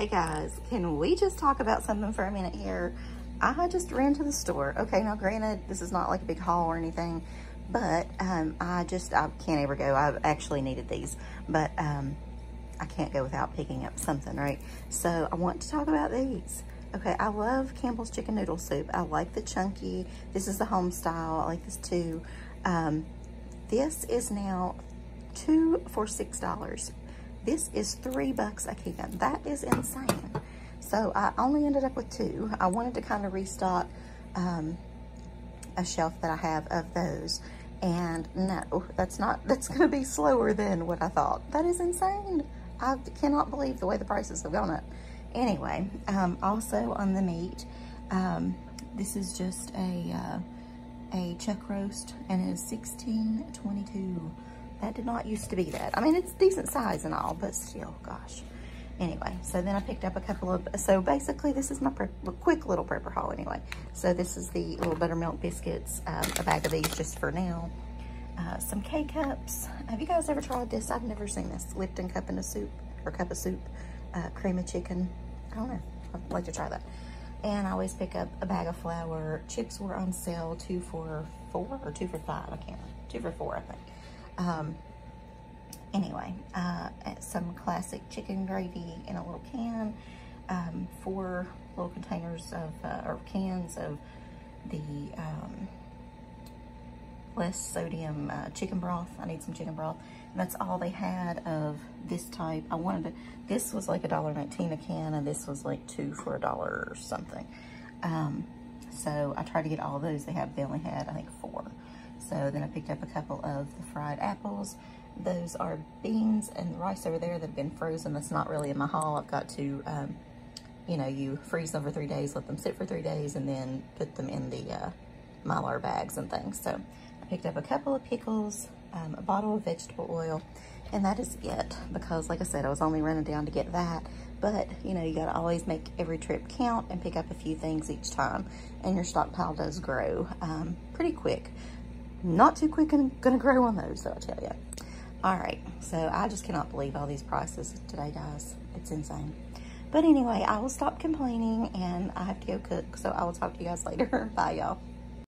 Hey guys, can we just talk about something for a minute here? I just ran to the store. Okay, now granted, this is not like a big haul or anything, but um, I just, I can't ever go. I've actually needed these, but um, I can't go without picking up something, right? So I want to talk about these. Okay, I love Campbell's chicken noodle soup. I like the chunky. This is the home style. I like this too. Um, this is now two for $6. This is three bucks a can. That is insane. So I only ended up with two. I wanted to kind of restock um, a shelf that I have of those. And no, that's not, that's going to be slower than what I thought. That is insane. I cannot believe the way the prices have gone up. Anyway, um, also on the meat, um, this is just a, uh, a chuck roast and it is 16.22. That did not used to be that. I mean, it's decent size and all, but still, gosh. Anyway, so then I picked up a couple of, so basically this is my quick little prepper haul anyway. So this is the little buttermilk biscuits, um, a bag of these just for now. Uh, some K-Cups. Have you guys ever tried this? I've never seen this. Lipton cup in a soup, or cup of soup, uh, cream of chicken. I don't know. I'd like to try that. And I always pick up a bag of flour. Chips were on sale, two for four or two for five, I can't remember. Two for four, I think. Um, anyway, uh, some classic chicken gravy in a little can, um, four little containers of, uh, or cans of the um, less sodium uh, chicken broth. I need some chicken broth. And that's all they had of this type. I wanted to, this was like a dollar nineteen a can, and this was like two for a dollar or something. Um, so I tried to get all those. They have, they only had, I think, four. So then I picked up a couple of the fried apples. Those are beans and rice over there that have been frozen. That's not really in my haul. I've got to, um, you know, you freeze them for three days, let them sit for three days, and then put them in the uh, Mylar bags and things. So I picked up a couple of pickles, um, a bottle of vegetable oil, and that is it. Because like I said, I was only running down to get that. But, you know, you got to always make every trip count and pick up a few things each time. And your stockpile does grow um, pretty quick not too quick and gonna grow on those, so I tell you. All right, so I just cannot believe all these prices today, guys. It's insane. But anyway, I will stop complaining and I have to go cook, so I will talk to you guys later. Bye, y'all.